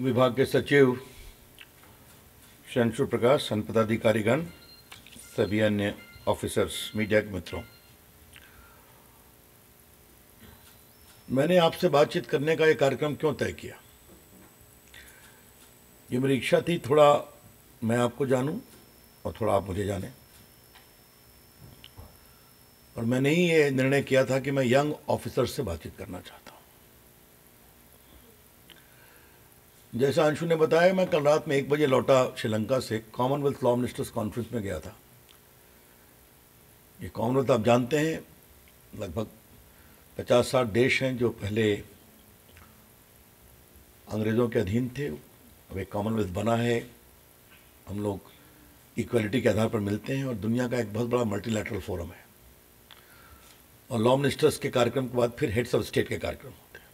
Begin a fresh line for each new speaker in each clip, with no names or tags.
विभाग के सचिव शंशु प्रकाश, सन पदाधिकारीगण, सभी अन्य ऑफिसर्स मीडिया के मित्रों। मैंने आपसे बातचीत करने का ये कार्यक्रम क्यों तय किया? ये मेरी इच्छा थी, थोड़ा मैं आपको जानूं और थोड़ा आप मुझे जानें। और मैंने ही ये निर्णय किया था कि मैं यंग ऑफिसर से बातचीत करना चाहता हूँ जैसा अंशु ने बताया, मैं कल रात में एक बजे लौटा श्रीलंका से कॉमनवेल्थ लॉ मिनिस्टर्स कॉन्फ्रेंस में गया था। ये कॉमनवेल्थ आप जानते हैं, लगभग पचास साठ देश हैं जो पहले अंग्रेज़ों के अधीन थे। अब एक कॉमनवेल्थ बना है। हम लोग इक्वलिटी के आधार पर मिलते हैं और दुनिया का एक बहुत बड़ा मल्टीलैटरल फोरम है। और लॉ मिनिस्टर्स के कार्यक्रम के बाद फिर हेड्स ऑफ़ स्टेट के कार्यक्रम होते हैं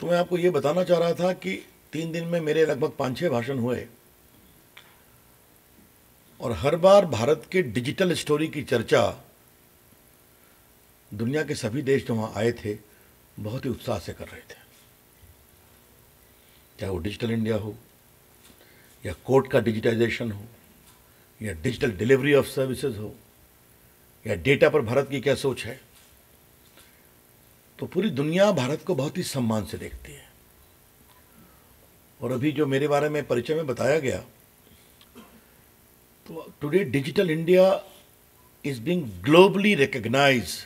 तो मैं आपको ये बताना चाह रहा था कि तीन दिन में मेरे लगभग पाँच छः भाषण हुए। और हर बार भारत के डिजिटल स्टोरी की चर्चा दुनिया के सभी देश जो वहाँ आए थे, बहुत ही उत्साह से कर रहे थे। चाहे वो डिजिटल इंडिया हो, या कोर्ट का डिजिटाइजेशन हो, या डिजिटल डिलीवरी ऑफ़ सर्विसेज़ हो, या डेटा पर भारत की क्या सोच है। तो पूरी दुनिया भारत को बहुत ही सम्मान से देखती है। और अभी जो मेरे बारे में परिचय में बताया गया तो today digital India is being globally recognise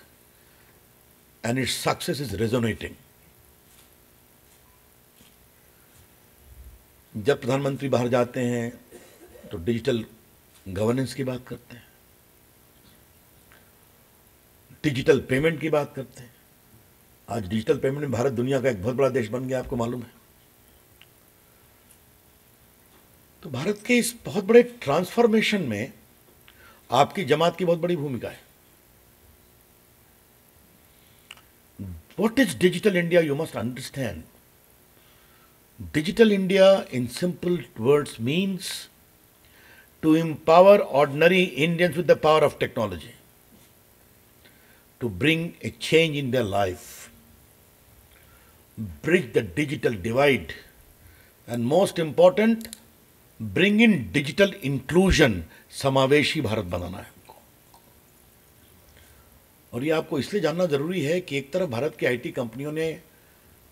and its success is resonating जब प्रधानमंत्री बाहर जाते हैं तो डिजिटल गवर्नेंस की बात करते हैं। डिजिटल पेमेंट की बात करते हैं। आज डिजिटल पेमेंट में भारत दुनिया का एक बहुत बड़ा देश बन गया आपको मालूम है। तो भारत के इस बहुत बड़े ट्रांसफॉर्मेशन में आपकी जमात की बहुत बड़ी भूमिका है। What is digital India you must understand digital India in simple words means to empower ordinary Indians with the power of technology, to bring a change in their life, bridge the digital divide, and most important, bring in digital inclusion, समावेशी भारत बनाना है और ये आपको इसलिए जानना ज़रूरी है कि एक तरफ़ भारत की आईटी कंपनियों ने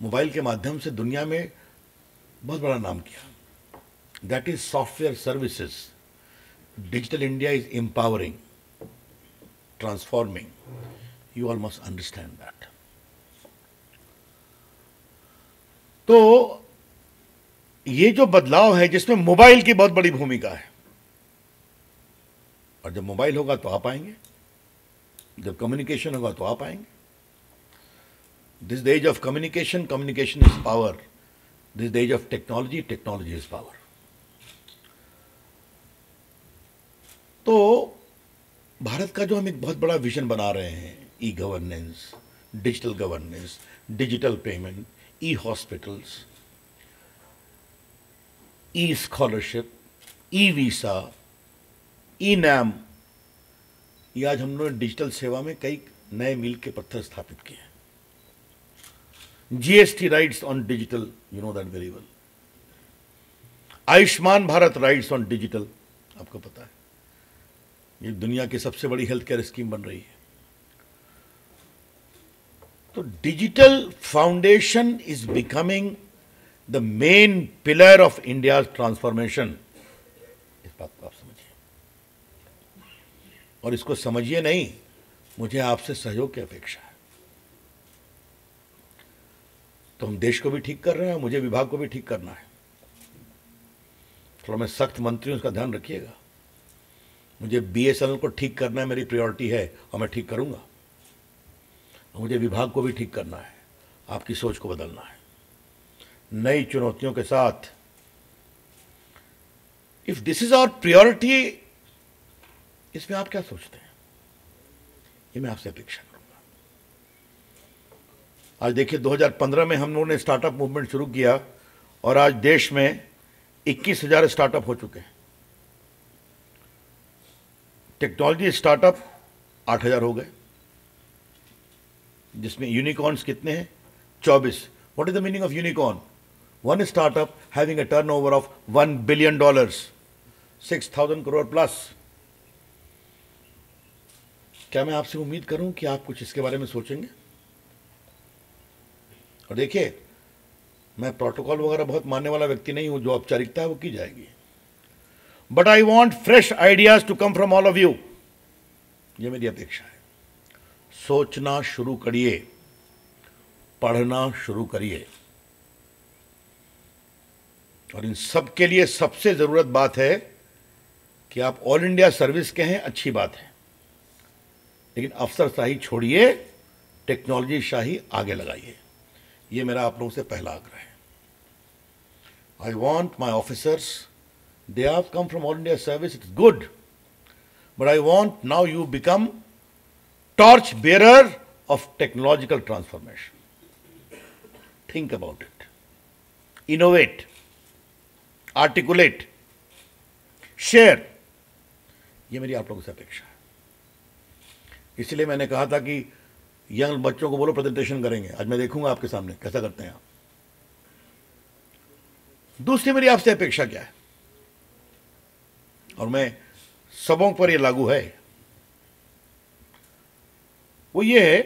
मोबाइल के माध्यम से दुनिया में बहुत बड़ा नाम किया। That is software services digital India is empowering transforming you all must understand that तो ये जो बदलाव है, जिसमें मोबाइल की बहुत बड़ी भूमिका है। और जब मोबाइल होगा तो आप आएँगे। जब कम्युनिकेशन होगा तो आप आएँगे। This the age of communication communication is power this the age of technology technology is power तो भारत का जो हम एक बहुत बड़ा विजन बना रहे हैं e governance digital governance digital payment e hospitals e scholarship e visa e NAM ये आज हम लोगों ने डिजिटल सेवा में कई नए मील के पत्थर स्थापित किए हैं। GST rights on digital you know that very well Ayushman Bharat rights on digital आपको पता है। ये दुनिया की सबसे बड़ी हेल्थ केयर स्कीम बन रही है। तो digital foundation is becoming the main pillar of India transformation इस बात को आप समझिए। और इसको समझिए नहीं, मुझे आपसे सहयोग की अपेक्षा है। तो हम देश को भी ठीक कर रहे हैं, मुझे विभाग को भी ठीक करना है। थोड़ा मैं सख्त मंत्री उसका ध्यान रखिएगा। मुझे बीएसएनएल को ठीक करना है मेरी प्रायोरिटी है और मैं ठीक करूँगा। मुझे विभाग को भी ठीक करना है। आपकी सोच को बदलना है। नई चुनौतियों के साथ if this is our priority इसमें आप क्या सोचते हैं? ये मैं आपसे अपेक्षा करूँगा। आज देखिए 2015 में हम लोगों ने स्टार्टअप मूवमेंट शुरू किया और आज देश में इक्कीस हज़ार स्टार्टअप हो चुके हैं। टेक्नोलॉजी स्टार्टअप आठ हज़ार हो गए। जिसमें यूनिकॉर्न्स कितने हैं? चौबीस. What is the meaning of unicorn? One startup having a turnover of $1 billion, 6,000 crore plus क्या मैं आपसे उम्मीद करूँ कि आप कुछ इसके बारे में सोचेंगे? और देखिए मैं प्रोटोकॉल वगैरह बहुत मानने वाला व्यक्ति नहीं हूँ जो औपचारिकता है वो की जाएगी। But I want fresh ideas to come from all of you ये मेरी अपेक्षा है। सोचना शुरू करिए, पढ़ना शुरू करिए। और इन सब के लिए सबसे ज़रूरत बात है कि आप ऑल इंडिया सर्विस के हैं अच्छी बात है। लेकिन अफसर शाही छोड़िए, टेक्नोलॉजी शाही आगे लगाइए। ये मेरा आप लोगों से पहला आग्रह है। I want my officers they have come from all India service it's good but I want now you become torch bearer of technological transformation think about it innovate articulate share ये मेरी आप लोगों से अपेक्षा है। इसलिए मैंने कहा था कि यंग बच्चों को बोलो प्रेजेंटेशन करेंगे। आज मैं देखूँगा आपके सामने कैसा करते हैं आप। दूसरी मेरी आपसे अपेक्षा क्या है? और मैं सबों पर यह लागू है। वो ये है,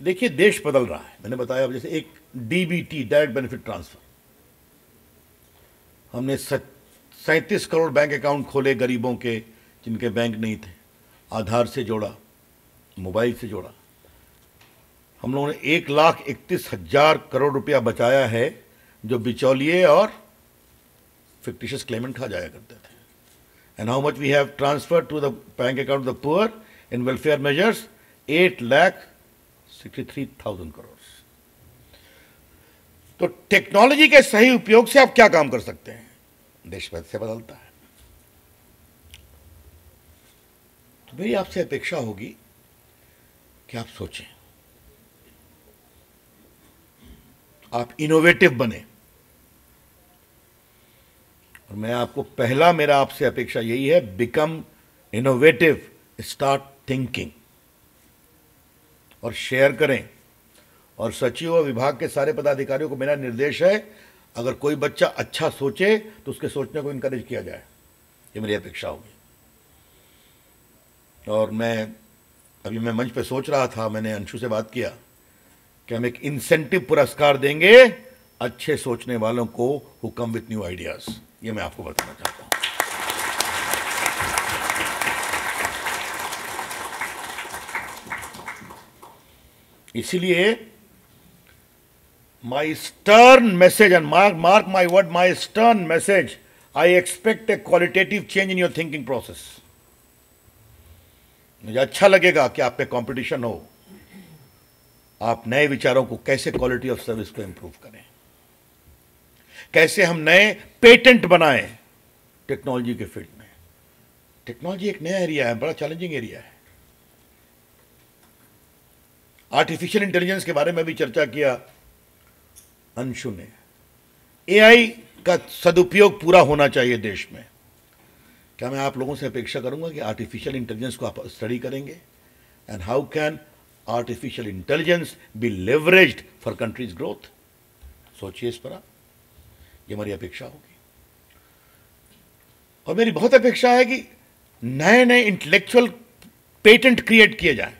देखिए देश बदल रहा है। मैंने बताया जैसे एक डीबीटी डायरेक्ट बेनिफिट ट्रांसफ़र हमने सैंतीस करोड़ बैंक अकाउंट खोले गरीबों के, जिनके बैंक नहीं थे। आधार से जोड़ा, मोबाइल से जोड़ा। हम लोगों ने एक लाख इकतीस हज़ार करोड़ रुपया बचाया है, जो बिचौलिए और फिक्टिशियस क्लेमेंट खा जाया करते थे। And how much we have transfer to the bank account the poor in welfare measures eight lakh sixty three thousand crore तो टेक्नोलॉजी के सही उपयोग से आप क्या काम कर सकते हैं? देश भर से बदलता है। तो मेरी आपसे अपेक्षा होगी कि आप सोचें। आप इनोवेटिव बने। और मैं आपको पहला मेरा आपसे अपेक्षा यही है बिकम इनोवेटिव स्टार्ट थिंकिंग और शेयर करें। और सचिव और विभाग के सारे पदाधिकारियों को मेरा निर्देश है, अगर कोई बच्चा अच्छा सोचे तो उसके सोचने को इनकरेज किया जाए। ये मेरी अपेक्षा होगी। और मैं, अभी मैं मंच पे सोच रहा था, मैंने अंशु से बात किया कि हम एक इंसेंटिव पुरस्कार देंगे अच्छे सोचने वालों को who come with new ideas ये मैं आपको बताना चाहता हूँ। इसीलिए my stern message and mark mark my word my stern message I expect a qualitative change in your thinking process मुझे अच्छा लगेगा कि आप पे कंपटीशन हो। आप नए विचारों को कैसे क्वालिटी ऑफ़ सर्विस को इंप्रूव करें। कैसे हम नए पेटेंट बनाएँ टेक्नोलॉजी के फ़ील्ड में। टेक्नोलॉजी एक नया एरिया है, बड़ा चैलेंजिंग एरिया है। आर्टिफिशियल इंटेलिजेंस के बारे में भी चर्चा किया अंशु ने। एआई का सदुपयोग पूरा होना चाहिए देश में। क्या मैं आप लोगों से अपेक्षा करूँगा कि आर्टिफिशियल इंटेलिजेंस को आप स्टडी करेंगे? And how can artificial intelligence be leveraged for country's growth सोचिए इस पर आप। ये हमारी अपेक्षा होगी। और मेरी बहुत अपेक्षा है कि नए नए इंटेलेक्चुअल पेटेंट क्रिएट किए जाए।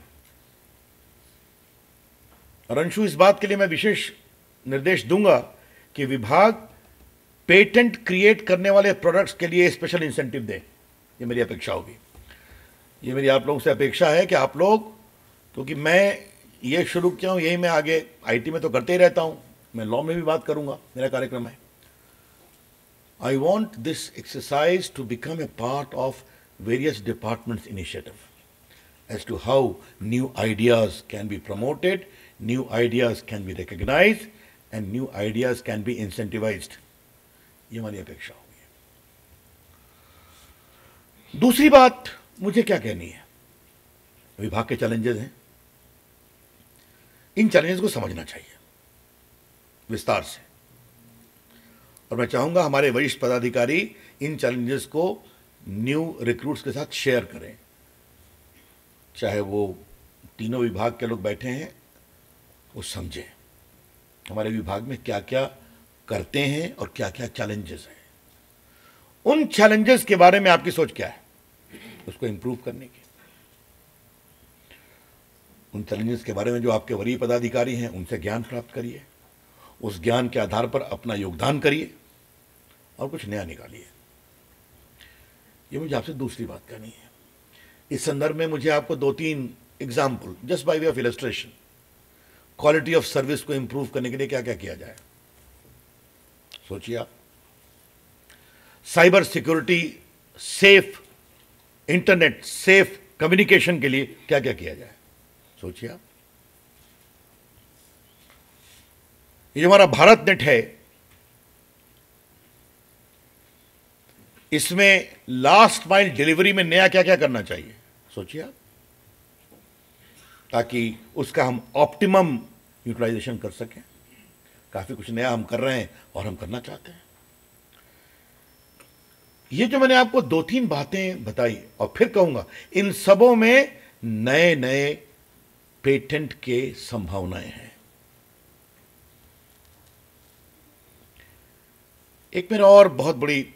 और अंशु इस बात के लिए मैं विशेष निर्देश दूँगा कि विभाग पेटेंट क्रिएट करने वाले प्रोडक्ट्स के लिए स्पेशल इंसेंटिव दें। ये मेरी अपेक्षा होगी। ये मेरी आप लोगों से अपेक्षा है कि आप लोग, क्योंकि तो मैं ये शुरू किया हूँ, यही मैं आगे आईटी में तो करते ही रहता हूँ। मैं लॉ में भी बात करूँगा। मेरा कार्यक्रम है। I want this exercise to become a part of various departments initiative as to how new ideas can be promoted new ideas can be recognise and new ideas can be incentivised ये हमारी अपेक्षा होगी। दूसरी बात मुझे क्या कहनी है? विभाग के चैलेंजेस हैं। इन चैलेंजेस को समझना चाहिए। विस्तार से। और मैं चाहूँगा हमारे वरिष्ठ पदाधिकारी इन चैलेंजेस को न्यू रिक्रूट्स के साथ शेयर करें। चाहे वो तीनों विभाग के लोग बैठे हैं वो समझें। हमारे विभाग में क्या क्या करते हैं और क्या क्या चैलेंजेस हैं। उन चैलेंजेस के बारे में आपकी सोच क्या है? उसको इंप्रूव करने की। उन चैलेंजेस के बारे में जो आपके वरीय पदाधिकारी हैं, उनसे ज्ञान प्राप्त करिए। उस ज्ञान के आधार पर अपना योगदान करिए और कुछ नया निकालिए। ये मुझे आपसे दूसरी बात करनी है। इस संदर्भ में मुझे आपको दो तीन example just by way of illustration quality of service को इंप्रूव करने के लिए क्या क्या किया जाए? सोचिए आप। Cyber security safe internet safe communication के लिए क्या क्या किया जाए? सोचिए आप। ये जो हमारा भारत नेट है, इसमें लास्ट माइल डिलीवरी में नया क्या क्या करना चाहिए? सोचिए आप। ताकि उसका हम ऑप्टिमम यूटिलाइजेशन कर सकें। काफ़ी कुछ नया हम कर रहे हैं और हम करना चाहते हैं। ये जो मैंने आपको दो तीन बातें बताई, और फिर कहूँगा, इन सबों में नए नए पेटेंट के संभावनाएँ हैं। एक मेरा और बहुत बड़ी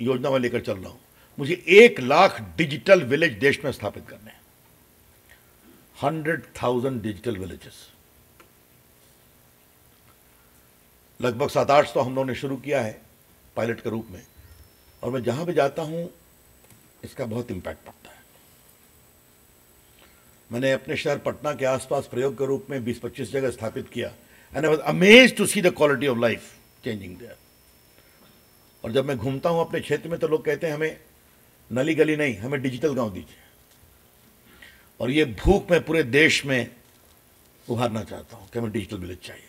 योजना में लेकर चल रहा हूँ। मुझे एक लाख डिजिटल विलेज देश में स्थापित करने हैं। Hundred thousand digital villages. लगभग सात आठ सौ हम लोगों ने शुरू किया है पायलट के रूप में। और मैं जहाँ भी जाता हूँ, इसका बहुत इंपैक्ट पड़ता है। मैंने अपने शहर पटना के आसपास प्रयोग के रूप में 20-25 जगह स्थापित किया and I was amaze to see the quality of life changing there और जब मैं घूमता हूँ अपने क्षेत्र में तो लोग कहते हैं, हमें नली गली नहीं, हमें डिजिटल गाँव दीजिए। और ये भूख मैं पूरे देश में उभारना चाहता हूँ कि हमें डिजिटल विलेज चाहिए।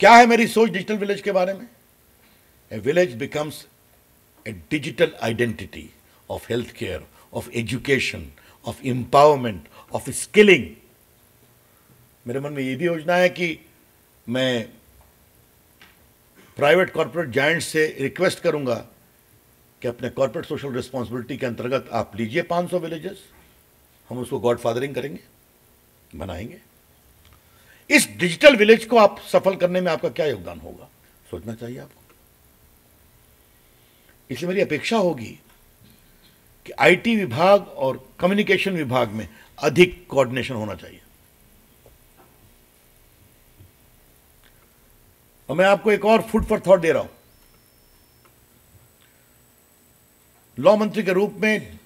क्या है मेरी सोच डिजिटल विलेज के बारे में? A village becomes a digital identity of health care of education of empowerment of skilling मेरे मन में ये भी योजना है कि मैं प्राइवेट कॉरपोरेट जाइंट से रिक्वेस्ट करूँगा कि अपने कॉरपोरेट सोशल रिस्पॉन्सिबिलिटी के अंतर्गत आप लीजिए 500 विलेजेस हम उसको गॉड फादरिंग करेंगे बनाएँगे। इस डिजिटल विलेज को आप सफल करने में आपका क्या योगदान होगा? सोचना चाहिए आपको। इसलिए मेरी अपेक्षा होगी कि आईटी विभाग और कम्युनिकेशन विभाग में अधिक कोऑर्डिनेशन होना चाहिए। और मैं आपको एक और फ़ूड फॉर थॉट दे रहा हूँ। लॉ मंत्री के रूप में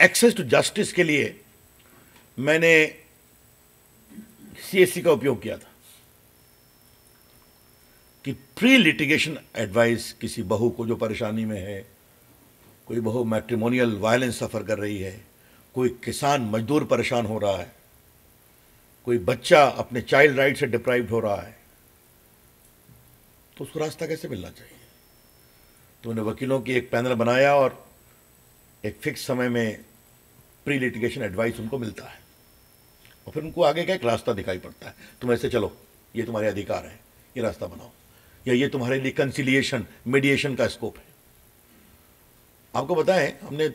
एक्सेस टू जस्टिस के लिए मैंने सीएससी का उपयोग किया था कि प्री लिटिगेशन एडवाइस किसी बहू को जो परेशानी में है, कोई बहू मैट्रिमोनियल वायलेंस सफ़र कर रही है, कोई किसान मजदूर परेशान हो रहा है, कोई बच्चा अपने चाइल्ड राइट से डिप्राइव्ड हो रहा है तो उसको रास्ता कैसे मिलना चाहिए? तो उन्हें वकीलों की एक पैनल बनाया और एक फिक्स समय में प्री लिटिगेशन एडवाइस उनको मिलता है। और फिर उनको आगे का एक रास्ता दिखाई पड़ता है। तुम ऐसे चलो, ये तुम्हारे अधिकार है, ये रास्ता बनाओ। या ये तुम्हारे लिए कंसिलिएशन मीडिएशन का स्कोप है। आपको बताएँ हमने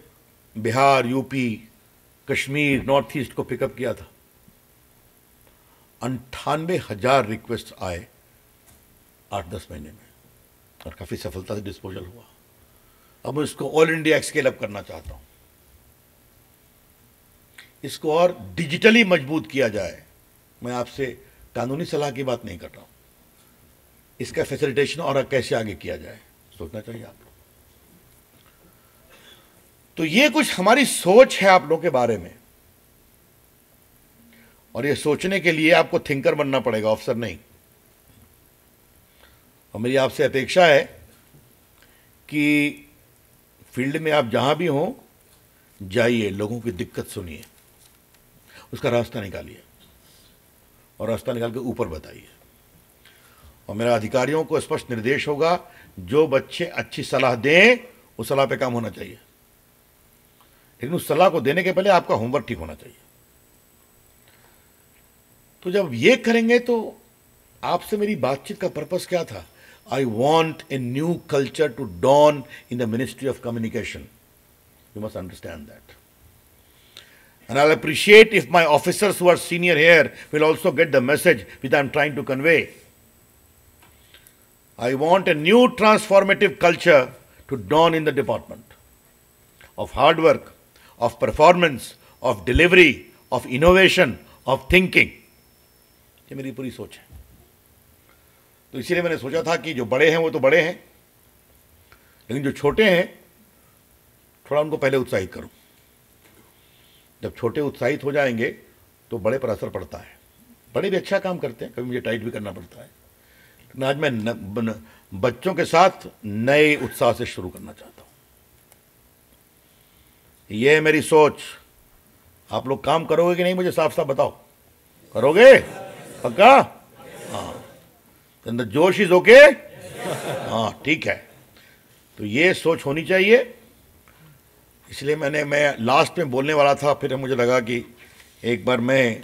Bihar UP Kashmir north east को पिकअप किया था। अंठानवे हज़ार रिक्वेस्ट आए आठ दस महीने में। और काफ़ी सफलता से डिस्पोजल हुआ। अब मैं इसको ऑल इंडिया स्केल अप करना चाहता हूँ। इसको और डिजिटली मज़बूत किया जाए। मैं आपसे कानूनी सलाह की बात नहीं कर रहा हूँ। इसका फैसिलिटेशन और कैसे आगे किया जाए, सोचना चाहिए आप लोग। तो ये कुछ हमारी सोच है आप लोगों के बारे में। और ये सोचने के लिए आपको थिंकर बनना पड़ेगा ऑफिसर नहीं। और मेरी आपसे अपेक्षा है कि फ़ील्ड में आप जहाँ भी हों, जाइए, लोगों की दिक्कत सुनिए। उसका रास्ता निकालिए। और रास्ता निकाल के ऊपर बताइए। और मेरा अधिकारियों को स्पष्ट निर्देश होगा, जो बच्चे अच्छी सलाह दें, उस सलाह पे काम होना चाहिए। लेकिन उस सलाह को देने के पहले आपका होमवर्क ठीक होना चाहिए। तो जब ये करेंगे तो आपसे मेरी बातचीत का पर्पस क्या था? I want a new culture to dawn in the ministry of communication you must understand that And I'll appreciate if my officers who are senior here will also get the message which I'm trying to convey. I want a new transformative culture to dawn in the department of hard work, of performance, of delivery, of innovation, of thinking. ये मेरी पूरी सोच है तो इसीलिए मैंने सोचा था कि जो बड़े हैं वो तो बड़े हैं लेकिन जो छोटे हैं थोड़ा उनको पहले उत्साहित करूं जब छोटे उत्साहित हो जाएँगे तो बड़े पर असर पड़ता है। बड़े भी अच्छा काम करते हैं कभी मुझे टाइट भी करना पड़ता है। लेकिन आज मैं न, न, बच्चों के साथ नए उत्साह से शुरू करना चाहता हूँ। यह मेरी सोच। आप लोग काम करोगे कि नहीं मुझे साफ़ साफ़ बताओ। करोगे? पक्का? हाँ। जोश इज़ ओके? हाँ ठीक है। तो ये सोच होनी चाहिए। इसलिए मैंने, मैं लास्ट में बोलने वाला था, फिर मुझे लगा कि एक बार मैं,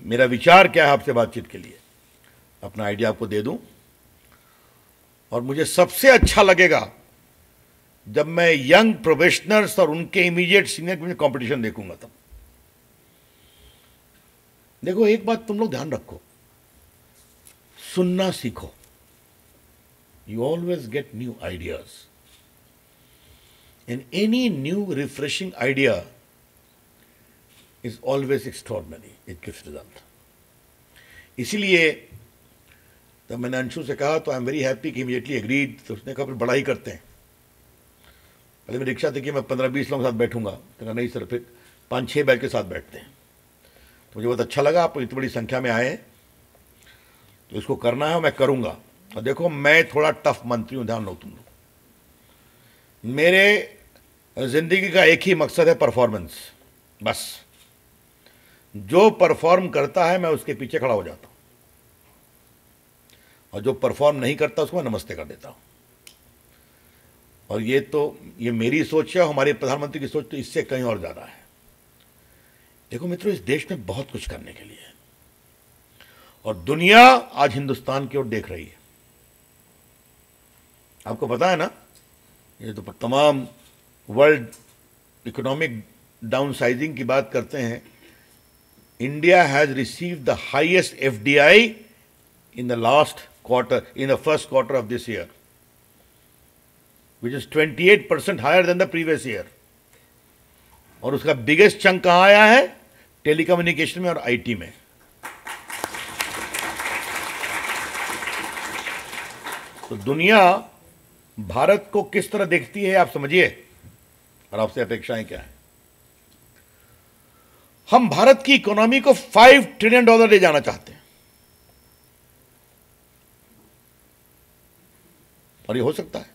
मेरा विचार क्या है आपसे बातचीत के लिए? अपना आइडिया आपको दे दूँ? और मुझे सबसे अच्छा लगेगा जब मैं यंग प्रोफेशनल्स और उनके इमीडिएट सीनियर में कंपटीशन देखूँगा तब। देखो, एक बात तुम लोग ध्यान रखो। सुनना सीखो। You always get new ideas and any new refreshing idea is always extraordinary it gives result इसीलिए तो मैंने अंशु से कहा तो आई एम वेरी हैप्पी कि इमीडिएटली एग्रीड तो उसने कहा, फिर बड़ा ही करते हैं. पहले मेरी इच्छा थी कि मैं पंद्रह बीस लोगों के साथ बैठूँगा। तो कहा, नहीं सर, फिर पाँच छः बैच के साथ बैठते हैं। तो मुझे बहुत अच्छा लगा, आप इतनी बड़ी संख्या में आए। तो इसको करना है मैं करूँगा। और देखो, मैं थोड़ा टफ मंत्री हूँ, ध्यान लो तुम लोग। मेरे ज़िंदगी का एक ही मकसद है परफॉर्मेंस बस. जो परफॉर्म करता है, मैं उसके पीछे खड़ा हो जाता हूँ। और जो परफॉर्म नहीं करता, उसको मैं नमस्ते कर देता हूँ। और ये तो ये मेरी सोच है, हमारे प्रधानमंत्री की सोच तो इससे कहीं और ज़्यादा है। देखो मित्रों, इस देश में बहुत कुछ करने के लिए है। और दुनिया आज हिंदुस्तान की ओर देख रही है। आपको पता है ना? ये तो तमाम वर्ल्ड इकोनॉमिक डाउनसाइजिंग की बात करते हैं India has receive the highest F D I in the last quarter in the first quarter of this year which is 28 percent higher than the previous year और उसका बिगेस्ट चंक कहाँ आया है? Telecommunication में और आईटी में। तो दुनिया भारत को किस तरह देखती है, आप समझिए। और आपसे अपेक्षाएँ क्या है? हम भारत की इकोनॉमी को फाइव ट्रिलियन डॉलर ले जाना चाहते हैं। और ये हो सकता है।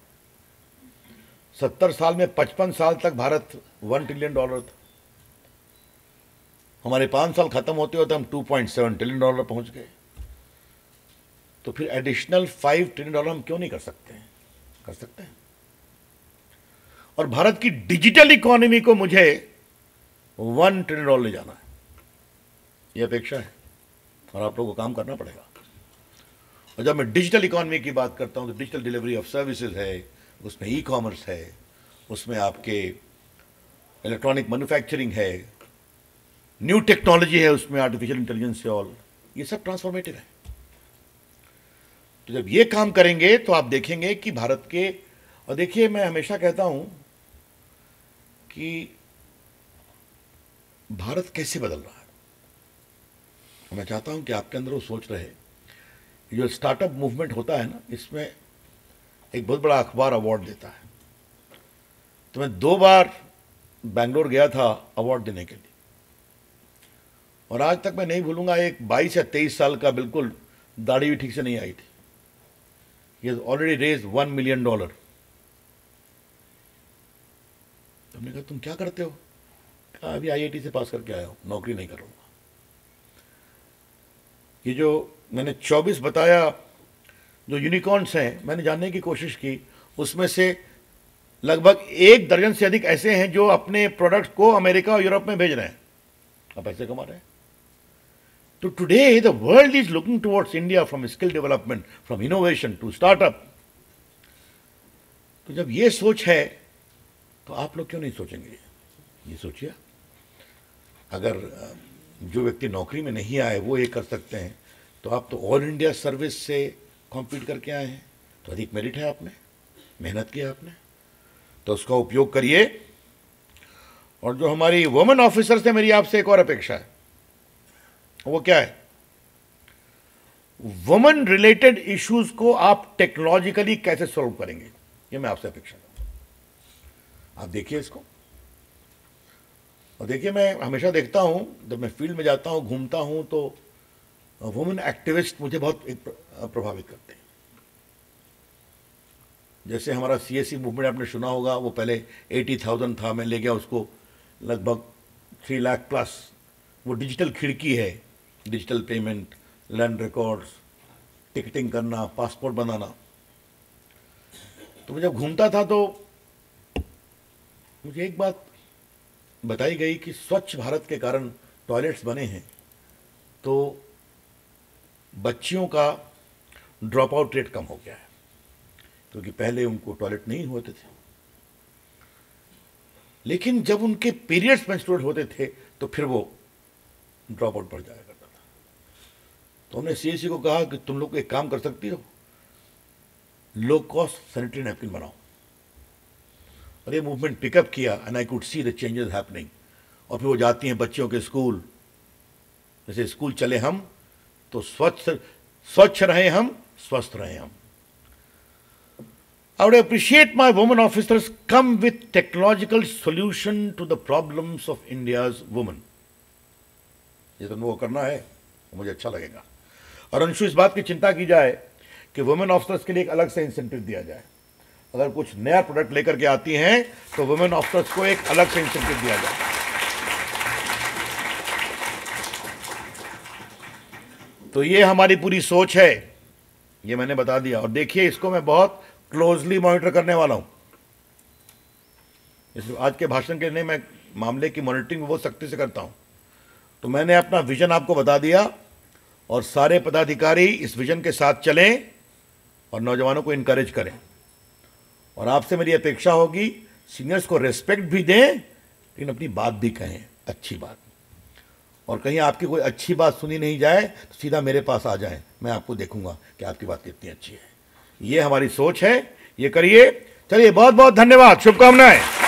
सत्तर साल में पचपन साल तक भारत वन ट्रिलियन डॉलर था। हमारे पाँच साल खत्म होते होते हम two point seven trillion dollar पहुँच गए। तो फिर एडिशनल फाइव ट्रिलियन डॉलर हम क्यों नहीं कर सकते हैं? कर सकते हैं। और भारत की डिजिटल इकोनॉमी को मुझे वन ट्रिलियन डॉलर ले जाना है। यह अपेक्षा है और आप लोगों को काम करना पड़ेगा। और जब मैं डिजिटल इकोनॉमी की बात करता हूँ तो डिजिटल डिलीवरी ऑफ़ सर्विसेज़ है, उसमें ई कॉमर्स है, उसमें आपके इलेक्ट्रॉनिक मैन्युफैक्चरिंग है, न्यू टेक्नोलॉजी है, उसमें आर्टिफिशियल इंटेलिजेंस ऑल। ये सब ट्रांसफॉर्मेटिव है। तो जब ये काम करेंगे तो आप देखेंगे कि भारत के, और देखिए, मैं हमेशा कहता हूँ कि भारत कैसे बदल रहा है? मैं चाहता हूँ कि आपके अंदर वो सोच रहे। जो स्टार्टअप मूवमेंट होता है ना, इसमें एक बहुत बड़ा अखबार अवार्ड देता है। तो मैं दो बार बेंगलोर गया था अवार्ड देने के लिए। और आज तक मैं नहीं भूलूँगा, एक 22 या 23 साल का बिल्कुल दाढ़ी भी ठीक से नहीं आई थी। Already raise one million dollar हमने कहा, तुम क्या करते हो? कहा, अभी आईआईटी से पास करके आया हूँ, नौकरी नहीं करूँगा। ये जो मैंने 24 बताया, जो यूनिकॉर्न्स हैं, मैंने जानने की कोशिश की, उसमें से लगभग एक दर्जन से अधिक ऐसे हैं जो अपने प्रोडक्ट को अमेरिका और यूरोप में भेज रहे हैं। अब पैसे कमा रहे हैं। तो today the world is looking towards India from skill development from innovation to startup तो जब ये सोच है तो आप लोग क्यों नहीं सोचेंगे? ये सोचिए अगर जो व्यक्ति नौकरी में नहीं आए, वो ये कर सकते हैं। तो आप तो ऑल इंडिया सर्विस से कॉम्पीट करके आए हैं। तो अधिक मेरिट है आपने। मेहनत किया आपने। तो उसका उपयोग करिए। और जो हमारी वुमेन ऑफिसर से मेरी आपसे एक और अपेक्षा है, वो क्या है? वुमेन रिलेटेड इश्यूज़ को आप टेक्नोलॉजिकली कैसे सॉल्व करेंगे? ये मैं आपसे अपेक्षा करता आप देखिए इसको। और देखिए मैं हमेशा देखता हूँ, जब मैं फ़ील्ड में जाता हूँ, घूमता हूँ तो वुमेन एक्टिविस्ट मुझे बहुत एक प्रभावित करते हैं। जैसे हमारा सी एस सी मूवमेंट आपने सुना होगा, वो पहले एटी थाउज़ेंड था, मैं ले गया उसको लगभग थ्री लाख प्लस वो डिजिटल खिड़की है digital payment land records ticketing करना पासपोर्ट बनाना। तो मैं जब घूमता था तो मुझे एक बात बताई गई कि स्वच्छ भारत के कारण टॉयलेट्स बने हैं। तो बच्चियों का ड्रॉप आउट रेट कम हो गया है, क्योंकि पहले उनको टॉयलेट नहीं होते थे। लेकिन जब उनके पीरियड्स मेंस्ट्रुएट होते थे तो फिर वो ड्रॉप आउट बढ़ जाया करता था। तो हमने सीएससी को कहा कि तुम लोग एक काम कर सकती हो लो कॉस्ट सैनिटरी नैपकिन बनाओ। और ये मूवमेंट पिकअप किया and I could see the changes happening और फिर वो जाती हैं बच्चियों के स्कूल जैसे स्कूल चले हम तो स्वच्छ स्वच्छ रहे हम, स्वस्थ रहे हम. I would appreciate my women officers come with technological solution to the problems of India's women. ये तो वो करना है तो मुझे अच्छा लगेगा. और अंशु, इस बात की चिंता की जाए कि वुमेन ऑफिसर्स के लिए एक अलग से इंसेंटिव दिया जाए. अगर कुछ नया प्रोडक्ट लेकर के आती हैं तो वुमेन ऑफिसर्स को एक अलग से इंसेंटिव दिया जाए तो ये हमारी पूरी सोच है। ये मैंने बता दिया। और देखिए, इसको मैं बहुत क्लोजली मॉनिटर करने वाला हूँ। इस आज के भाषण के लिए मैं मामले की मॉनिटरिंग बहुत सख्ती से करता हूँ। तो मैंने अपना विजन आपको बता दिया और सारे पदाधिकारी इस विजन के साथ चलें और नौजवानों को इनकरेज करें। और आपसे मेरी अपेक्षा होगी सीनियर्स को रेस्पेक्ट भी दें, लेकिन अपनी बात भी कहें। अच्छी बात। और कहीं आपकी कोई अच्छी बात सुनी नहीं जाए तो सीधा मेरे पास आ जाए। मैं आपको देखूँगा कि आपकी बात कितनी अच्छी है। ये हमारी सोच है। ये करिए। चलिए बहुत बहुत धन्यवाद। शुभकामनाएँ।